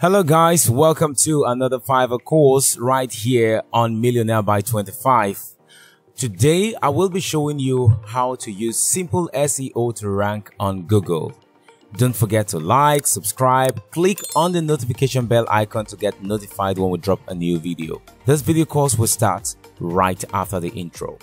Hello guys, welcome to another Fiverr course right here on Millionaire by 25. Today I will be showing you how to use simple SEO to rank on Google. Don't forget to like, subscribe, click on the notification bell icon to get notified when we drop a new video. This video course will start right after the intro.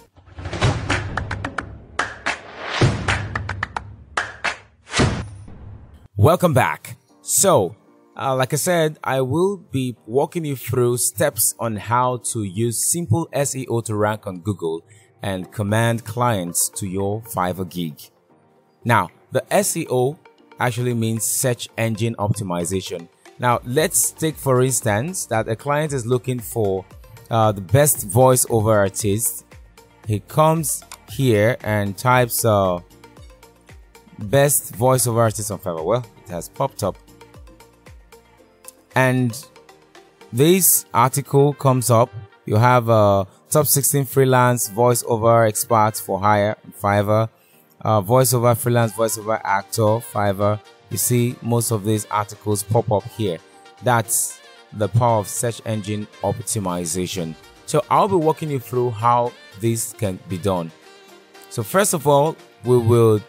Welcome back. So, uh, like I said, I will be walking you through steps on how to use simple SEO to rank on Google and command clients to your Fiverr gig. Now, the SEO actually means search engine optimization. Now, let's take for instance that a client is looking for uh, the best voiceover artist. He comes here and types uh, best voiceover artist on Fiverr. Well, it has popped up and this article comes up. You have a uh, top 16 freelance voiceover experts for hire fiverr. Uh, voiceover freelance voiceover actor fiverr. You see most of these articles pop up here. That's the power of search engine optimization. So i'll be walking you through how this can be done. So first of all we will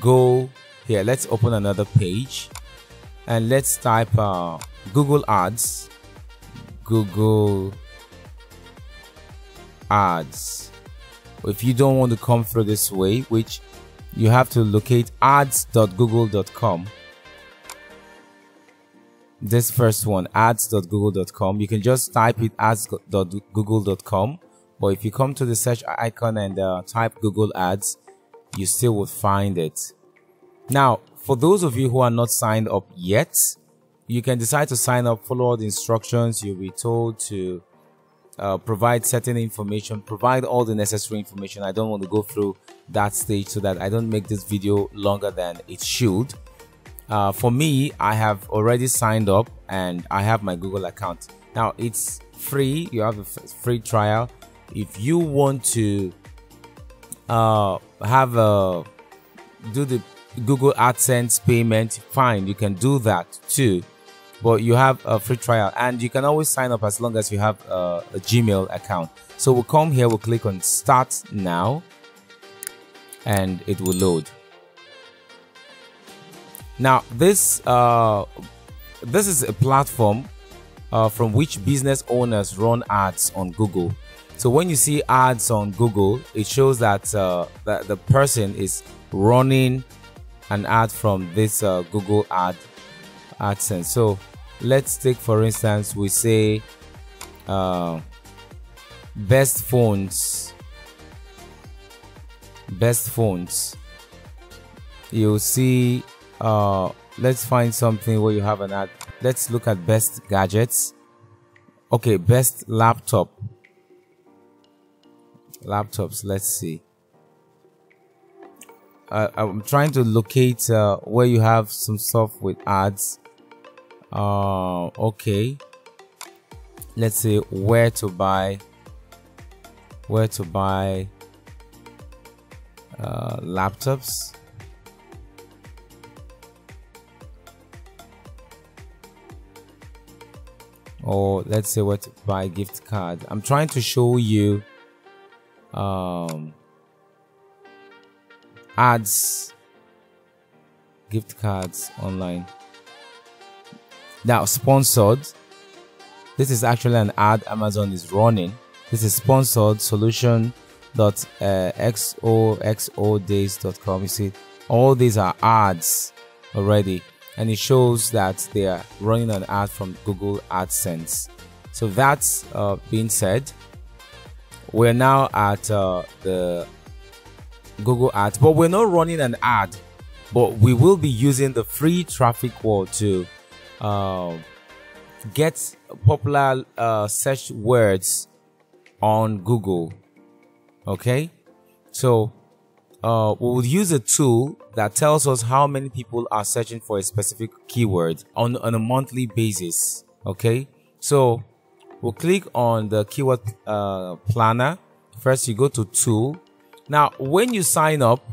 go here. Let's open another page and let's type uh, Google Ads, Google Ads. If you don't want to come through this way, which you have to locate ads.google.com. This first one, ads.google.com. You can just type it ads.google.com. But if you come to the search icon and uh, type Google Ads, you still will find it. Now, for those of you who are not signed up yet, you can decide to sign up, follow all the instructions. You'll be told to uh, provide certain information, provide all the necessary information. I don't want to go through that stage so that I don't make this video longer than it should. Uh, for me, I have already signed up and I have my Google account. Now it's free. You have a free trial. If you want to uh, have a do the Google AdSense payment, fine, you can do that too but you have a free trial and you can always sign up as long as you have a, a Gmail account. So we'll come here, we'll click on start now and it will load. Now this uh, this is a platform uh, from which business owners run ads on Google. So when you see ads on Google, it shows that, uh, that the person is running an ad from this uh, Google ad AdSense. So let's take for instance we say uh, best phones. Best phones. You'll see uh, let's find something where you have an ad. Let's look at best gadgets. Okay best laptop. Laptops let's see. Uh, I'm trying to locate uh, where you have some stuff with ads uh okay. Let's say where to buy where to buy uh, laptops? Or let's say where to buy gift card. I'm trying to show you um ads gift cards online now, sponsored. This is actually an ad Amazon is running. This is sponsored solution.xoxodays.com. Uh, you see, all these are ads already, and it shows that they are running an ad from Google AdSense. So that's uh, being said, we're now at uh, the Google Ads, but we're not running an ad, but we will be using the free traffic wall to uh, get popular uh, search words on Google. Okay, so uh, we will use a tool that tells us how many people are searching for a specific keyword on, on a monthly basis. Okay, so we'll click on the keyword uh, planner. First, you go to tool. Now, when you sign up,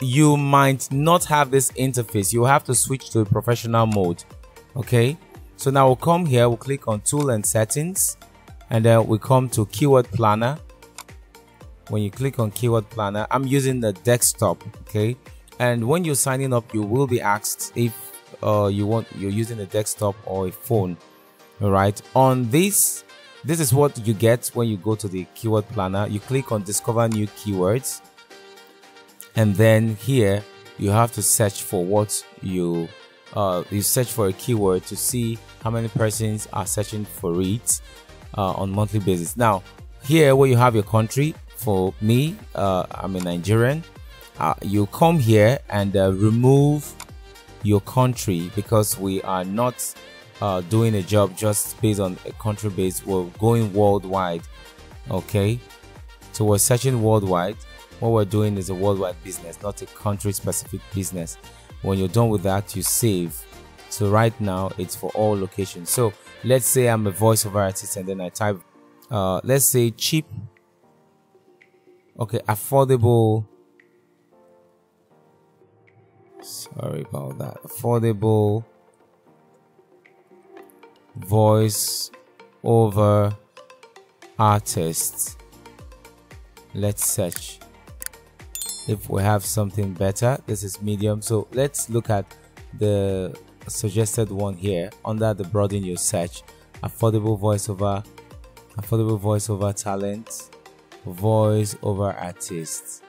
you might not have this interface. You have to switch to professional mode okay So now we'll come here, we'll click on tool and settings and then we come to keyword planner. When you click on keyword planner, I'm using the desktop, okay? And when you're signing up, you will be asked if uh, you want you're using a desktop or a phone. All right. On this, this is what you get when you go to the keyword planner. You click on discover new keywords, and then here you have to search for what you uh, you search for a keyword to see how many persons are searching for it uh, on monthly basis. Now, here where you have your country, for me, uh, I'm a Nigerian. Uh, you come here and uh, remove your country because we are not uh, doing a job just based on a country base. We're going worldwide. Okay, so we're searching worldwide. What we're doing is a worldwide business, not a country specific business when you're done with that you save. So right now it's for all locations. So let's say i'm a voiceover artist and then i type uh let's say cheap okay affordable sorry about that affordable voice over artists. Let's search if we have something better. This is medium. So let's look at the suggested one here under the broaden your search. Affordable voiceover affordable voiceover talent voice over artist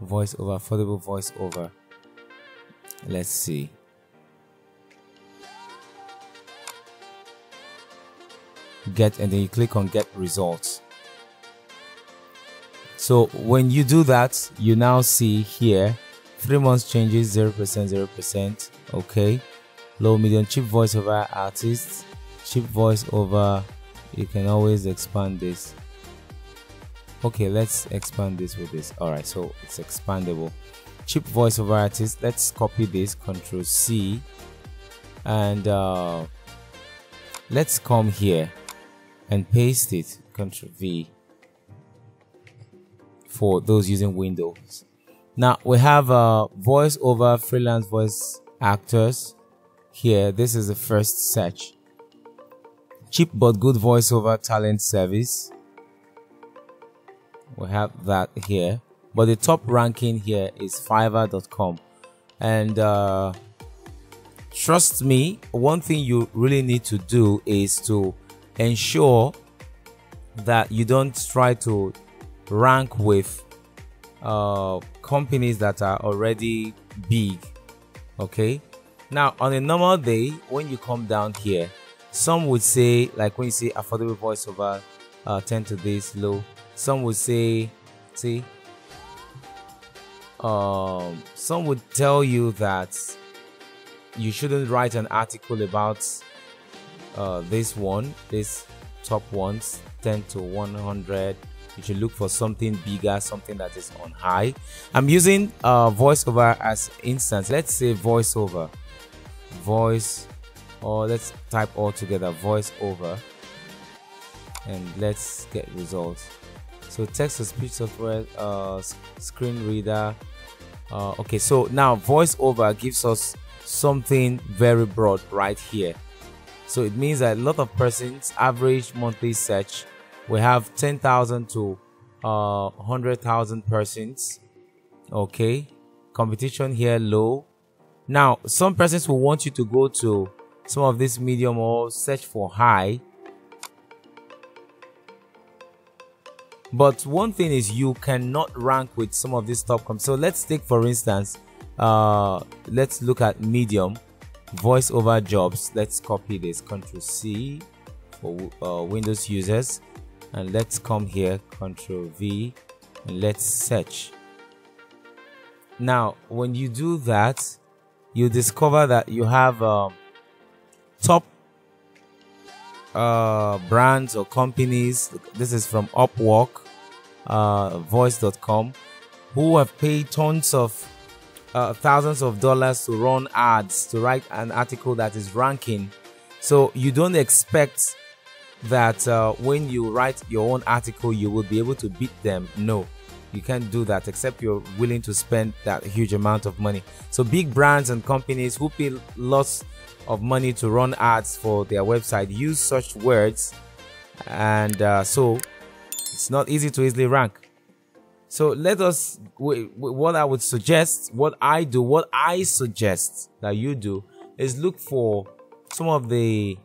voice over affordable voice over let's see. Get and then you click on get results so when you do that, you now see here three months changes 0%, 0%. Okay. Low, medium, cheap voiceover artists, cheap voiceover. You can always expand this. Okay, let's expand this with this. All right, so it's expandable. Cheap voice over artist. Let's copy this. Control C, and uh, let's come here and paste it. Control V for those using Windows. Now we have uh, voice over freelance voice actors here. This is the first search. Cheap but good voiceover talent service. We have that here. But the top ranking here is Fiverr.com. And uh, trust me, one thing you really need to do is to ensure that you don't try to rank with uh, companies that are already big. Okay. Now, on a normal day, when you come down here, some would say, like when you say affordable voiceover, uh, 10 to this low. Some would say, see, um, some would tell you that you shouldn't write an article about uh, this one, this top ones, 10 to 100 you should look for something bigger something that is on high i'm using uh voiceover as instance. Let's say voiceover. Voice or let's type all together voiceover and let's get results. So text to speech software uh screen reader uh, okay so now voiceover gives us something very broad right here. So it means that a lot of persons average monthly search we have 10,000 to uh, 100,000 persons. Okay. Competition here low. Now, some persons will want you to go to some of this medium or search for high. But one thing is you cannot rank with some of these top comps. So let's take for instance, uh, let's look at medium voice over jobs. Let's copy this Control C for uh, Windows users and let's come here control V and let's search. Now when you do that you discover that you have um, top uh, brands or companies. This is from Upwork uh, voice.com who have paid tons of uh, thousands of dollars to run ads to write an article that is ranking. So you don't expect that uh, when you write your own article, you will be able to beat them. No, you can't do that except you're willing to spend that huge amount of money. So big brands and companies who pay lots of money to run ads for their website use such words and uh, so it's not easy to easily rank so let us what i would suggest what i do what i suggest that you do is look for some of the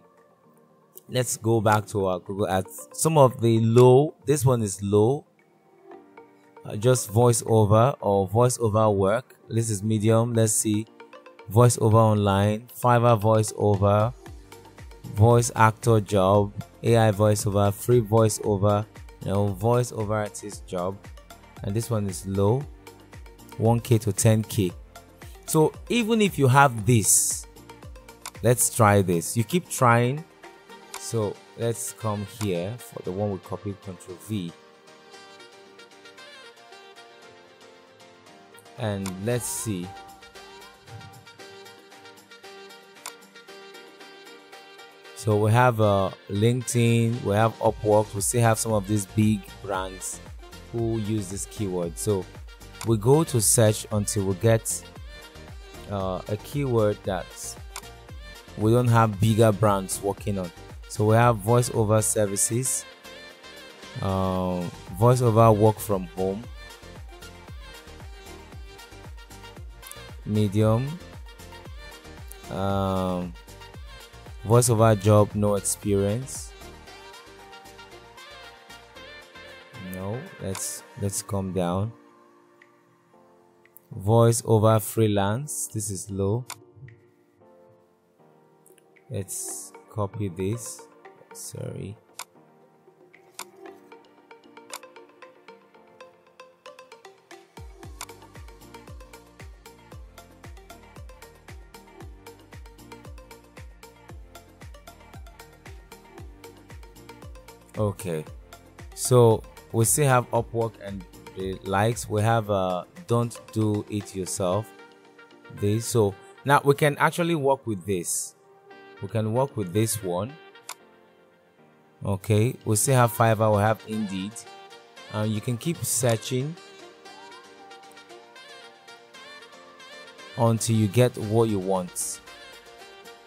let's go back to our google ads. Some of the low this one is low. Uh, just voiceover or voiceover work. This is medium. Let's see. Voiceover online. Fiverr voiceover. Voice actor job. Ai voiceover. Free voiceover. You know voiceover artist job. And this one is low. 1k to 10k so even if you have this let's try this. You keep trying so let's come here for the one we copied control v. And let's see. So we have uh, linkedin we have upwork we still have some of these big brands who use this keyword. So we go to search until we get uh, a keyword that we don't have bigger brands working on so we have voiceover services um, voiceover work from home medium um, voiceover job no experience. No let's let's come down. Voice over freelance this is low. Let's copy this. Sorry. Okay. So we still have upwork and the likes. We have uh don't do it yourself. This so now we can actually work with this we can work with this one. Okay we still have fiverr we have indeed. And you can keep searching until you get what you want.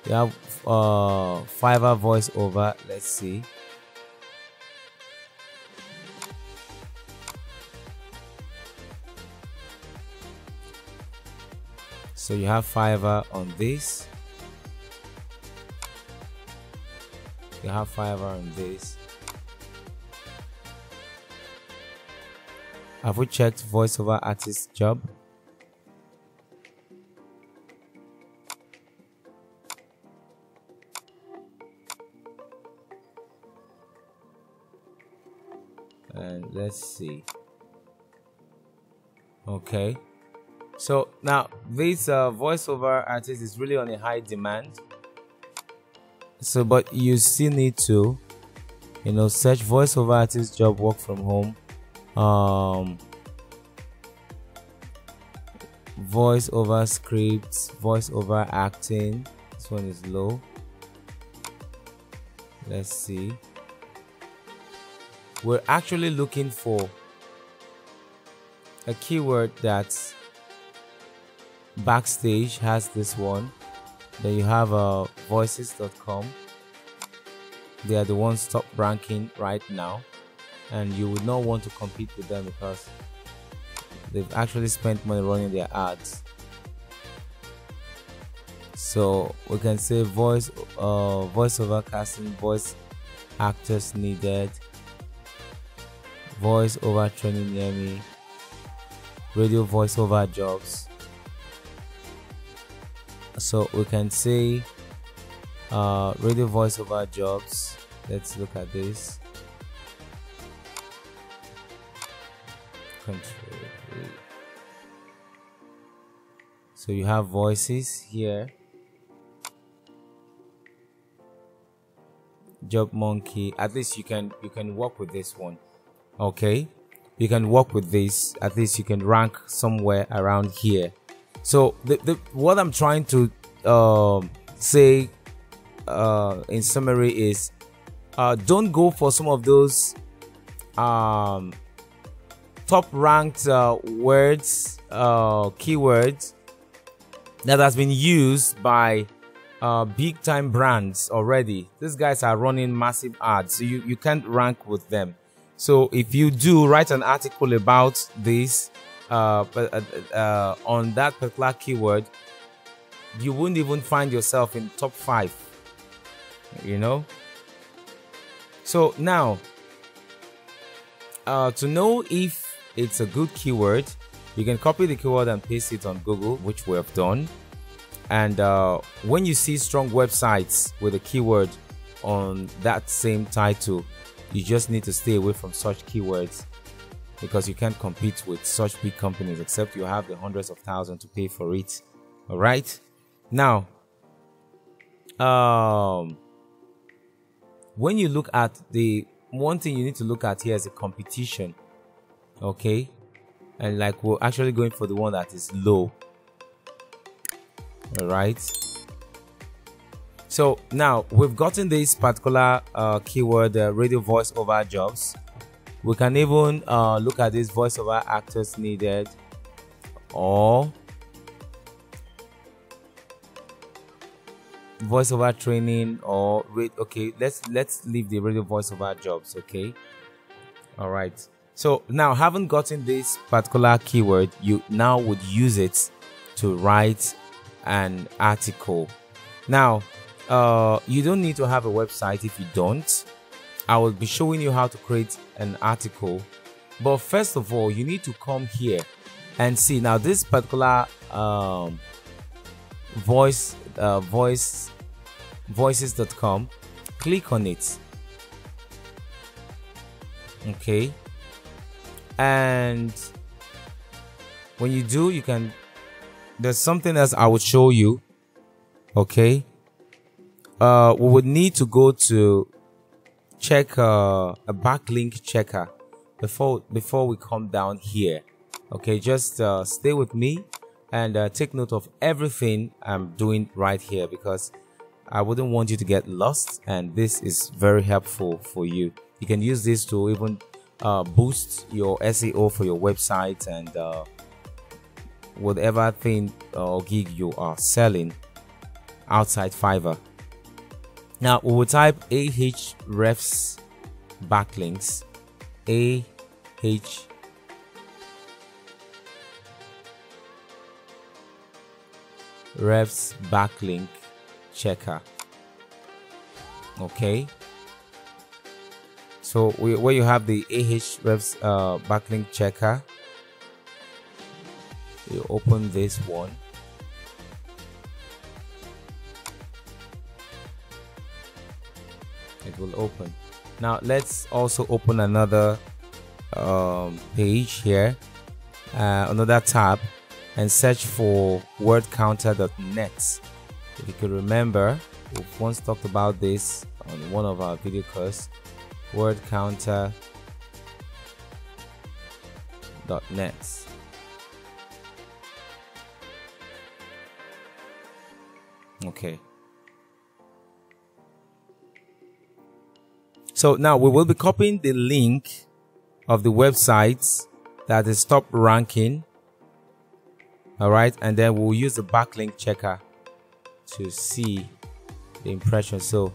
You have uh fiverr voiceover let's see. So you have Fiverr on this have Fiverr on this have we checked voiceover artist job? And let's see. Okay. So now this uh, voiceover artist is really on a high demand. So, but you still need to, you know, search voiceover artist job work from home, um, voiceover scripts, voiceover acting. This one is low. Let's see. We're actually looking for a keyword that's backstage has this one then you have uh, voices.com they are the ones top ranking right now. And you would not want to compete with them because they've actually spent money running their ads. So we can say voice uh voiceover casting voice actors needed voice over training near me radio voiceover jobs so we can say uh, radio voiceover jobs. Let's look at this. So you have voices here. Job monkey. At least you can you can work with this one. Okay? You can work with this. At least you can rank somewhere around here so the, the what I'm trying to uh, say uh, in summary is uh, don't go for some of those um, top ranked uh, words uh, keywords that has been used by uh, big time brands already. These guys are running massive ads, so you, you can't rank with them. So if you do write an article about this uh, uh, on that particular keyword, you wouldn't even find yourself in top five. You know. So now, uh, to know if it's a good keyword, you can copy the keyword and paste it on Google, which we have done. And uh, when you see strong websites with a keyword on that same title, you just need to stay away from such keywords because you can't compete with such big companies except you have the hundreds of thousands to pay for it. All right. Now, um, when you look at the one thing you need to look at here is a competition. Okay. And like we're actually going for the one that is low all right so now we've gotten this particular uh, keyword uh, radio voice over jobs we can even uh, look at this voiceover actors needed or voiceover training or wait okay let's let's leave the radio voiceover jobs okay all right so now having gotten this particular keyword you now would use it to write an article. Now, uh, you don't need to have a website if you don't. I will be showing you how to create an article. But first of all, you need to come here and see. Now, this particular um, voice, uh, voice, voices.com, click on it. Okay. And when you do, you can there's something else I would show you. Okay. Uh, we would need to go to check uh, a backlink checker before before we come down here. Okay, just uh, stay with me and uh, take note of everything I'm doing right here because I wouldn't want you to get lost and this is very helpful for you. You can use this to even uh, boost your SEO for your website and uh, whatever thing or gig you are selling outside Fiverr. Now we will type Ahrefs backlinks. A H refs backlink checker. Okay. So we, where you have the Ahrefs uh, backlink checker you open this one it will open. Now let's also open another um, page here uh, another tab and search for wordcounter.net if you can remember we've once talked about this on one of our video courses wordcounter.net Okay. So now we will be copying the link of the websites that is top ranking. All right. And then we'll use the backlink checker to see the impression. So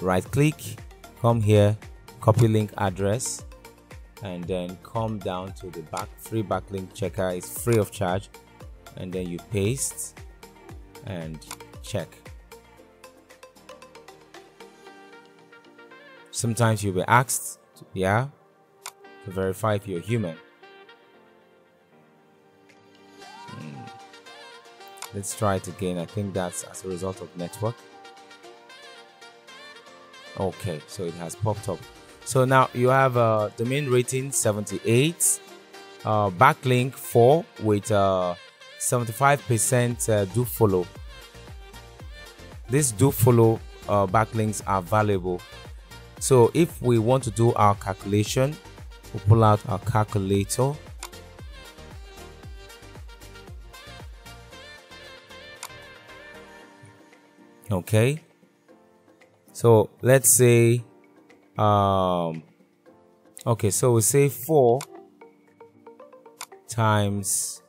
right click, come here, copy link address, and then come down to the back free backlink checker. It's free of charge. And then you paste and check. Sometimes you'll be asked, yeah, to verify if you're human. Hmm. Let's try it again. I think that's as a result of network. Okay, so it has popped up. So now you have a domain rating 78, uh, backlink 4 with 75% uh, uh, do follow these do follow uh, backlinks are valuable so if we want to do our calculation we'll pull out our calculator. Okay. So let's say um okay so we say 4 times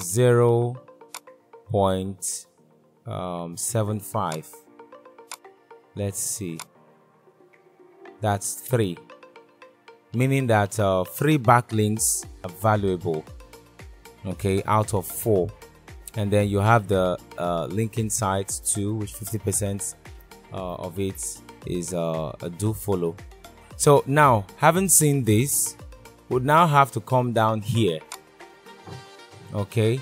0 point um, 75 let's see that's 3 meaning that uh, three backlinks are valuable okay out of 4 and then you have the uh, linking sites too which 50% uh, of it is uh, a do follow. So now having seen this would now have to come down here okay?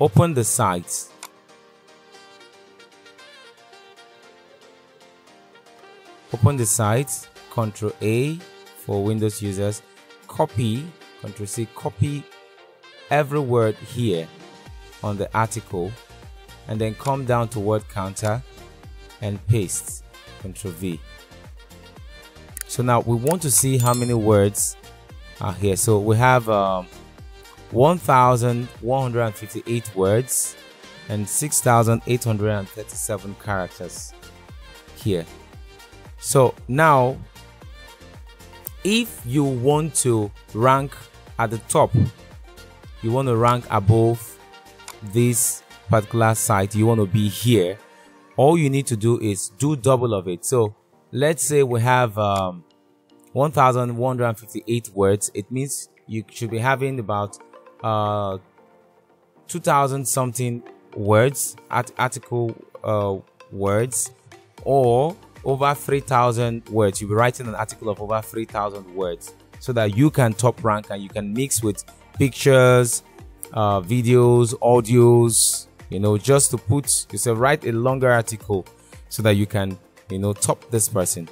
Open the site open the site Ctrl A for windows users. Copy Ctrl C copy every word here on the article and then come down to word counter and paste Ctrl V. So now we want to see how many words are here. So we have um, 1158 words and 6837 characters here so now if you want to rank at the top you want to rank above this particular site you want to be here all you need to do is do double of it. So let's say we have um, 1158 words. It means you should be having about uh 2000 something words at article uh, words or over 3000 words you'll be writing an article of over 3000 words so that you can top rank and you can mix with pictures uh, videos audios you know just to put yourself write a longer article so that you can you know top this person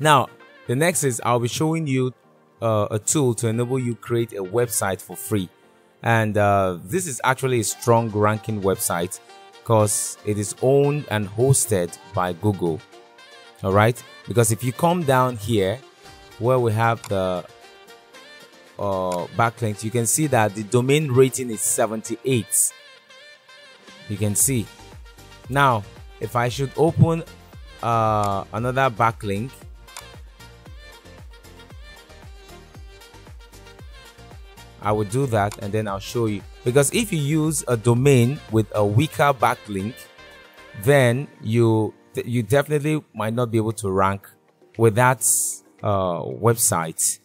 now the next is I'll be showing you uh, a tool to enable you create a website for free. And uh, this is actually a strong ranking website because it is owned and hosted by Google. All right. Because if you come down here where we have the uh, backlinks, you can see that the domain rating is 78. You can see. Now, if I should open uh, another backlink, I will do that and then I'll show you. Because if you use a domain with a weaker backlink, then you you definitely might not be able to rank with that uh, website.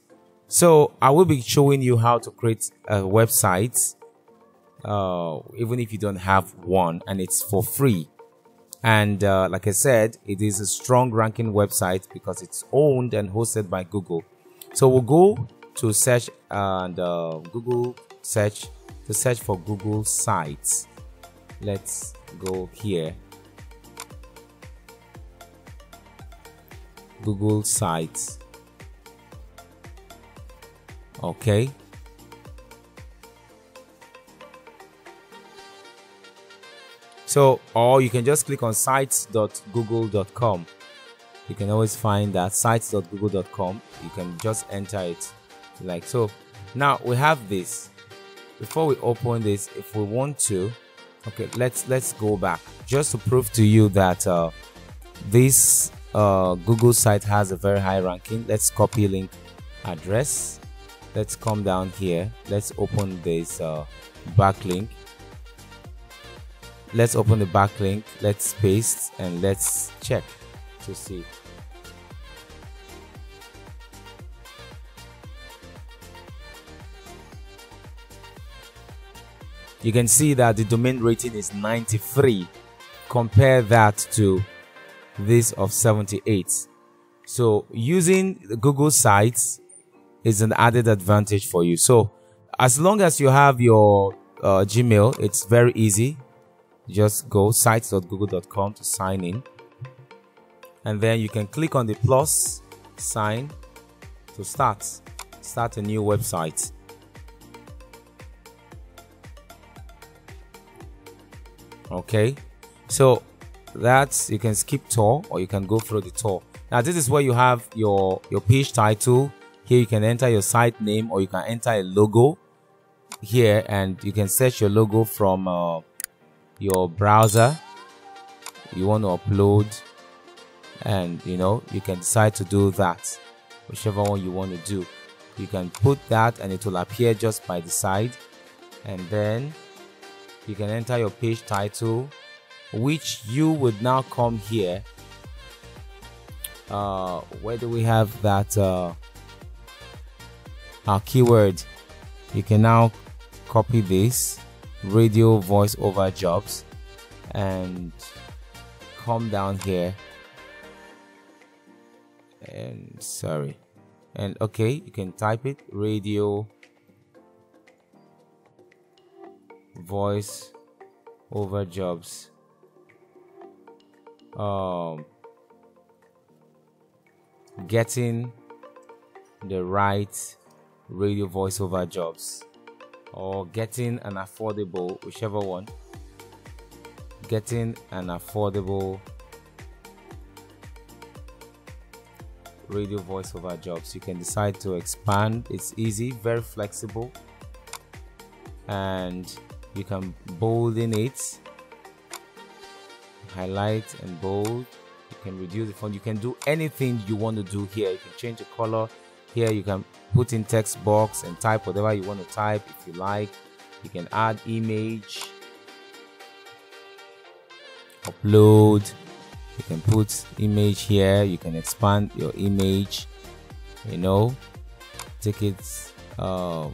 So I will be showing you how to create a website, uh, even if you don't have one, and it's for free. And uh, like I said, it is a strong ranking website because it's owned and hosted by Google. So we'll go to search and uh, Google search to search for Google Sites. Let's go here. Google Sites. Okay. So, or you can just click on sites.google.com. You can always find that sites.google.com. You can just enter it like so now we have this before we open this if we want to okay let's let's go back just to prove to you that uh, this uh, google site has a very high ranking. Let's copy link address. Let's come down here. Let's open this uh, backlink. Let's open the backlink. Let's paste and let's check to see. You can see that the domain rating is 93 compare that to this of 78 so using google sites is an added advantage for you. So as long as you have your uh, gmail it's very easy. Just go sites.google.com to sign in. And then you can click on the plus sign to start start a new website. Okay? So that's you can skip tour or you can go through the tour. Now this is where you have your your page title. Here you can enter your site name or you can enter a logo here and you can search your logo from uh, your browser. You want to upload and you know you can decide to do that. Whichever one you want to do. You can put that and it will appear just by the side. And then you can enter your page title which you would now come here. Uh, where do we have that uh, our keyword? You can now copy this radio voice over jobs and come down here. And sorry. And okay you can type it radio voice over jobs um getting the right radio voiceover jobs or getting an affordable whichever one getting an affordable radio voiceover jobs. You can decide to expand. It's easy very flexible and you can bold in it highlight and bold. You can reduce the font. You can do anything you want to do here. You can change the color. Here you can put in text box and type whatever you want to type if you like. You can add image. Upload. You can put image here. You can expand your image. You know take it uh,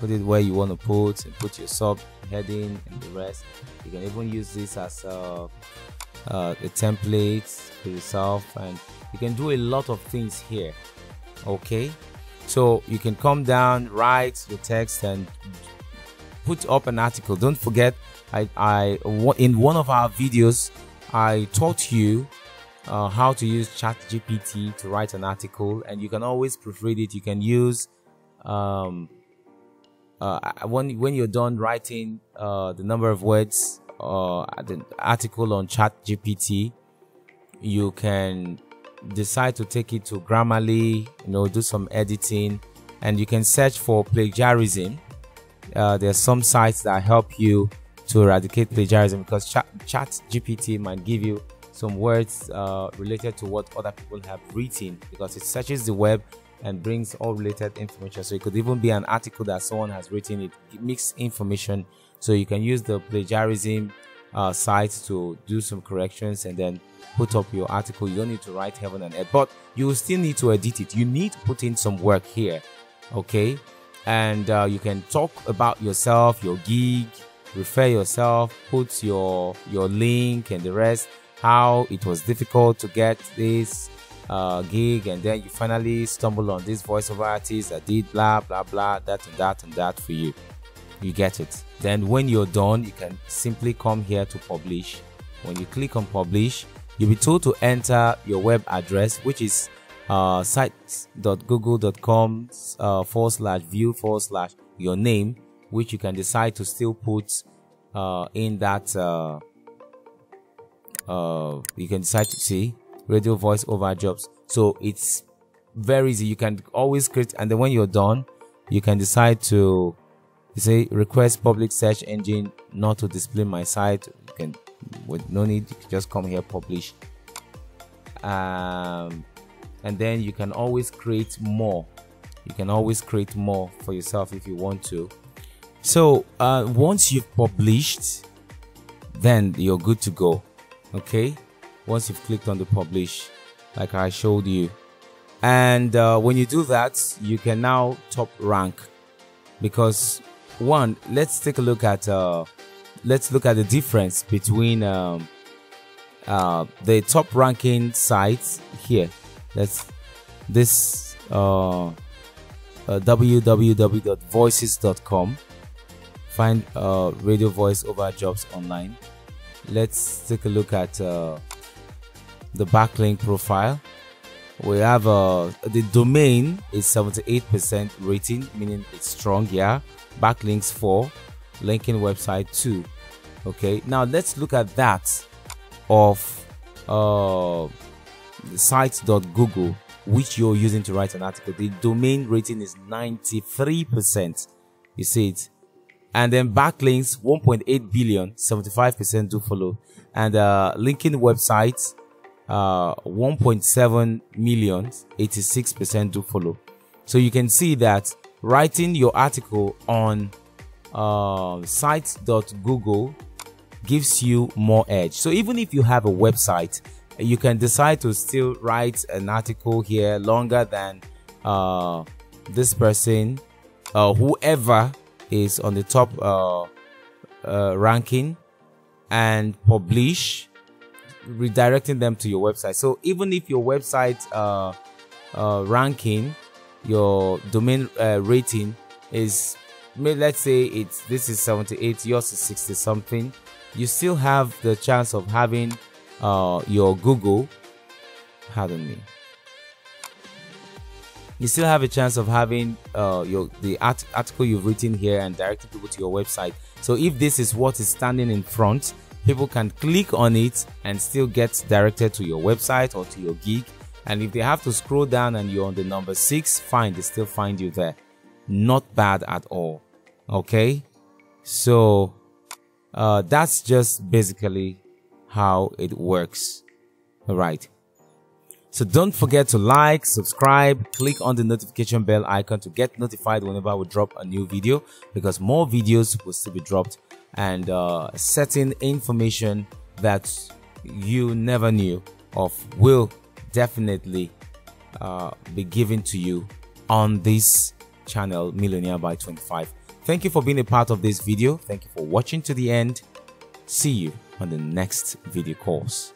put it where you want to put and put your sub heading and the rest. You can even use this as a, uh, a template for yourself and you can do a lot of things here okay? So you can come down write your text and put up an article. Don't forget i i in one of our videos i taught you uh, how to use chat gpt to write an article and you can always proofread it. You can use um, uh, when when you're done writing uh, the number of words uh, the article on chat gpt you can decide to take it to Grammarly, you know, do some editing, and you can search for plagiarism. Uh, there are some sites that help you to eradicate plagiarism because Chat, Chat GPT might give you some words uh, related to what other people have written because it searches the web and brings all related information. So it could even be an article that someone has written. It, it information, so you can use the plagiarism uh, site to do some corrections and then put up your article. You don't need to write heaven and earth, but you still need to edit it. You need to put in some work here, okay? And uh, you can talk about yourself, your gig, refer yourself, put your your link and the rest. How it was difficult to get this uh, gig, and then you finally stumble on this voiceover artist that did blah blah blah that and that and that for you. You get it. Then when you're done, you can simply come here to publish. When you click on publish, you'll be told to enter your web address, which is uh, sites.google.com uh, forward slash view forward slash your name, which you can decide to still put uh, in that. Uh, uh, you can decide to see radio voice over jobs. So it's very easy. You can always create, and then when you're done, you can decide to say request public search engine not to display my site. You can with no need just come here publish um, and then you can always create more you can always create more for yourself if you want to so uh, once you've published then you're good to go okay once you've clicked on the publish like i showed you and uh, when you do that you can now top rank because one let's take a look at uh, let's look at the difference between um, uh, the top ranking sites here. Let's this uh, uh, www.voices.com. Find uh, radio voice over jobs online. Let's take a look at uh, the backlink profile. We have uh, the domain is 78% rating, meaning it's strong. Yeah, backlinks 4 linking website 2 okay now let's look at that of uh sites.google which you're using to write an article the domain rating is 93% you see it and then backlinks 1.8 billion 75% do follow and uh linking websites uh 1.7 million 86% do follow so you can see that writing your article on uh, sites.google gives you more edge. So even if you have a website, you can decide to still write an article here longer than uh, this person, uh, whoever is on the top uh, uh, ranking, and publish, redirecting them to your website. So even if your website uh, uh, ranking, your domain uh, rating is let's say it's this is 78 yours is 60 something you still have the chance of having uh, your google pardon me you still have a chance of having uh, your the art, article you've written here and directing people to your website so if this is what is standing in front people can click on it and still get directed to your website or to your gig. And if they have to scroll down and you're on the number six fine they still find you there. Not bad at all. Okay? So uh, that's just basically how it works. All right so don't forget to like subscribe click on the notification bell icon to get notified whenever we drop a new video because more videos will still be dropped and uh, certain information that you never knew of will definitely uh, be given to you on this channel millionaire by 25 thank you for being a part of this video. Thank you for watching to the end. See you on the next video course